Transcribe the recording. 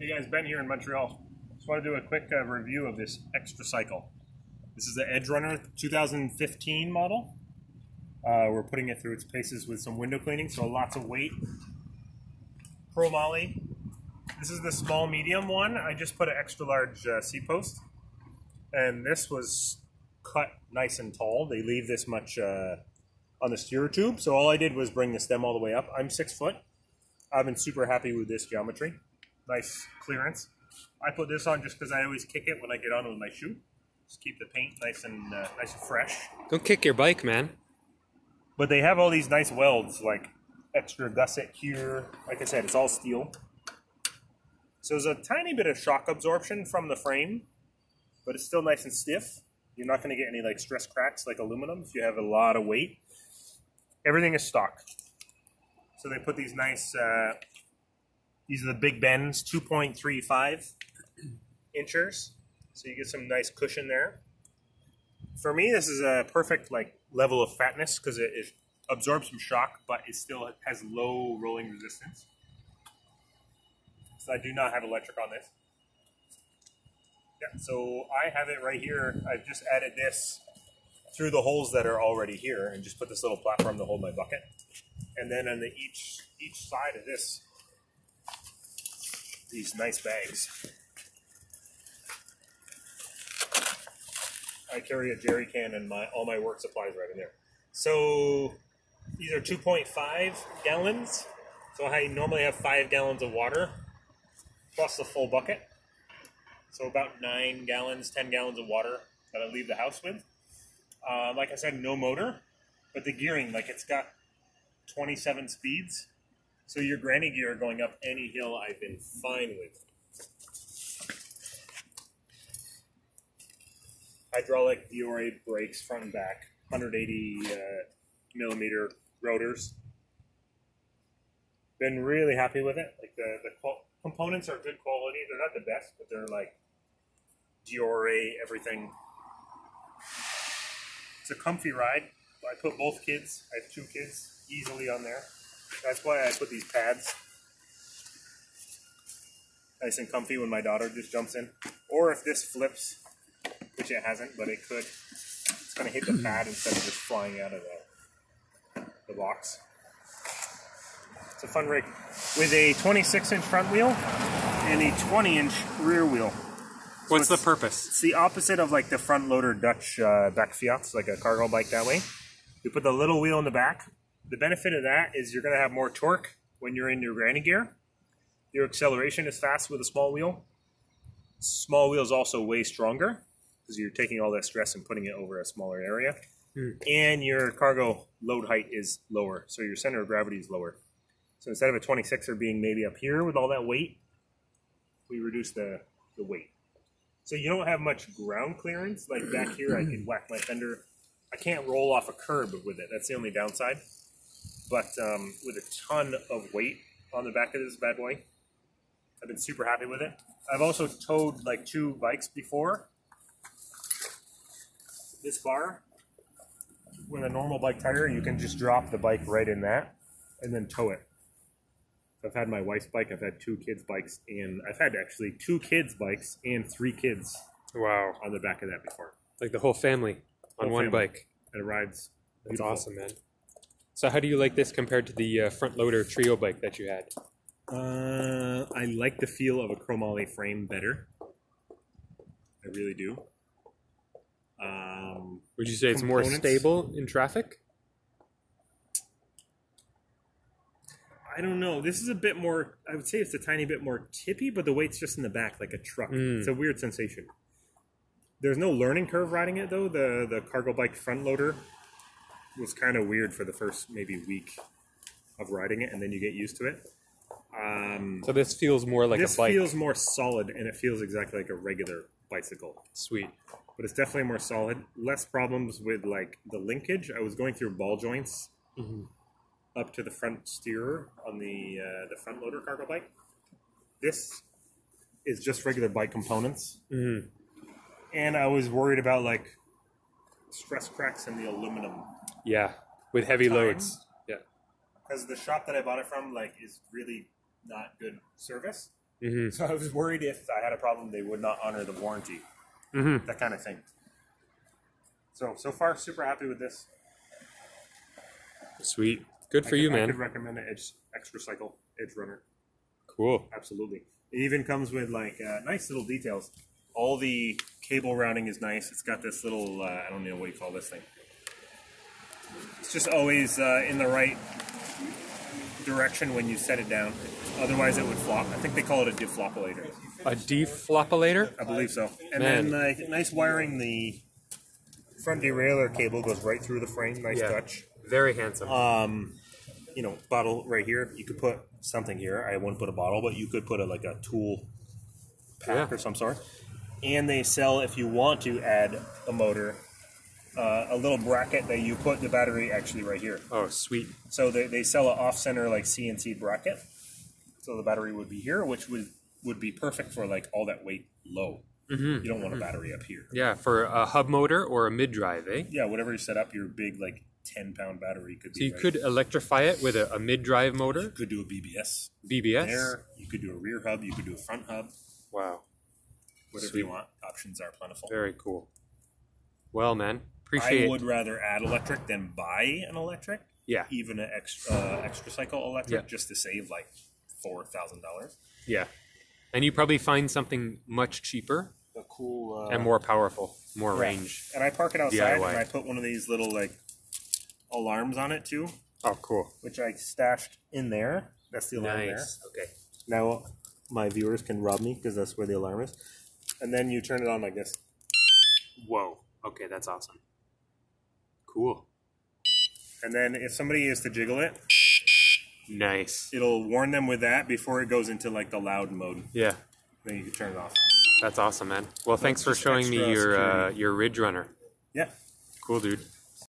Hey guys, Ben here in Montreal. Just want to do a quick uh, review of this Xtracycle. This is the Edgerunner 2015 model. Uh, we're putting it through its paces with some window cleaning, so lots of weight. Chromoly. This is the small medium one. I just put an extra large uh, seat post, and this was cut nice and tall. They leave this much uh, on the steerer tube, so all I did was bring the stem all the way up. I'm six foot. I've been super happy with this geometry. Nice clearance. I put this on just because I always kick it when I get on with my shoe. Just keep the paint nice and uh, nice and fresh. Don't kick your bike, man. But they have all these nice welds, like extra gusset here. Like I said, it's all steel. So there's a tiny bit of shock absorption from the frame, but it's still nice and stiff. You're not going to get any like stress cracks like aluminum if you have a lot of weight. Everything is stock. So they put these nice, uh, these are the Big Bens, 2.35 inches. So you get some nice cushion there. For me, this is a perfect like level of fatness because it, it absorbs some shock, but it still has low rolling resistance. So I do not have electric on this. Yeah, so I have it right here. I've just added this through the holes that are already here and just put this little platform to hold my bucket. And then on the each each side of this, these nice bags. I carry a jerry can and my all my work supplies right in there. So these are 2.5 gallons. So I normally have five gallons of water plus the full bucket. So about nine gallons, 10 gallons of water that I leave the house with. Uh, like I said, no motor, but the gearing, like it's got 27 speeds. So your granny gear going up any hill, I've been fine with. Hydraulic Deore brakes front and back, 180 uh, millimeter rotors. Been really happy with it. Like the, the components are good quality. They're not the best, but they're like Deore, everything. It's a comfy ride. I put both kids, I have two kids, easily on there. That's why I put these pads. Nice and comfy when my daughter just jumps in. Or if this flips, which it hasn't, but it could, it's going to hit the pad instead of just flying out of the, the box. It's a fun rig. With a 26 inch front wheel and a 20 inch rear wheel. What's the purpose? It's the opposite of like the front loader Dutch uh, bakfiets, like a cargo bike that way. You put the little wheel in the back. The benefit of that is you're going to have more torque when you're in your granny gear. Your acceleration is fast with a small wheel. Small wheel is also way stronger because you're taking all that stress and putting it over a smaller area. Hmm. And your cargo load height is lower, so your center of gravity is lower. So instead of a 26er being maybe up here with all that weight, we reduce the, the weight. So you don't have much ground clearance. Like back here, I can hmm. whack my fender. I can't roll off a curb with it. That's the only downside. But um, with a ton of weight on the back of this bad boy, I've been super happy with it. I've also towed like two bikes before. This bar, with a normal bike tire, you can just drop the bike right in that and then tow it. I've had my wife's bike, I've had two kids' bikes, and I've had actually two kids' bikes and three kids Wow. on the back of that before. Like the whole family on Whole one family. bike. And it rides. That's beautiful. awesome, man. So how do you like this compared to the uh, front loader Triobike that you had? Uh, I like the feel of a chromoly frame better. I really do. Um, Would you say it's more stable in traffic? I don't know. This is a bit more. I would say it's a tiny bit more tippy, but the weight's just in the back, like a truck. Mm. It's a weird sensation. There's no learning curve riding it though. The the cargo bike front loader was kind of weird for the first maybe week of riding it, and then you get used to it. Um, So this feels more like this a bike. This feels more solid, and it feels exactly like a regular bicycle. Sweet. but it's definitely more solid. Less problems with like the linkage. I was going through ball joints Mhm. up to the front steerer on the uh, the front loader cargo bike. This is just regular bike components, Mhm. and I was worried about like stress cracks in the aluminum Yeah, with heavy Time. loads. Yeah. because the shop that I bought it from like is really not good service. Mhm. So I was worried if I had a problem, they would not honor the warranty. Mhm. That kind of thing. So so far, super happy with this. Sweet. Good I for could- you, man. I could recommend the Edge Xtracycle Edge Runner. Cool. Absolutely. It even comes with like uh, nice little details. All the cable routing is nice. It's got this little uh, I don't know what you call this thing. It's just always uh, in the right direction when you set it down. Otherwise, it would flop. I think they call it a deflopilator. A deflopilator? I believe so. And Man. then uh, nice wiring. The front derailleur cable goes right through the frame. Nice Yeah. touch. Very handsome. Um, you know, bottle right here. You could put something here. I wouldn't put a bottle, but you could put a like a tool pack Yeah. or some sort. And they sell if you want to add a motor, uh, a little bracket that you put the battery actually right here. oh, sweet. So they, they sell an off-center like CNC bracket. So the battery would be here, which would would be perfect for like all that weight low. Mm-hmm. You don't want a battery up here. Yeah, for a hub motor or a mid drive, eh? Yeah, whatever you set up, your big like ten pound battery could be. So you right- could electrify it with a, a mid drive motor, you could do a BBS BBS. there. You could do a rear hub. You could do a front hub. Wow, Whatever Sweet. you want. Options are plentiful. very cool. Well, man, appreciate. I would rather add electric than buy an electric, Yeah, even an extra uh, Xtracycle electric, Yeah. just to save like four thousand dollars. yeah, and you probably find something much cheaper A cool uh, and more powerful, more yeah. range. And I park it outside, DIY. and I put one of these little like alarms on it too, Oh, cool. which I stashed in there. That's the alarm there. Okay. Now my viewers can rob me because that's where the alarm is. And then you turn it on like this. Whoa. Okay, that's awesome. Cool. And then if somebody is to jiggle it, Nice. it'll warn them with that before it goes into like the loud mode. Yeah, Then you can turn it off. that's awesome, man. Well, thanks for showing me your uh, your Ridge Runner. Yeah. Cool, dude.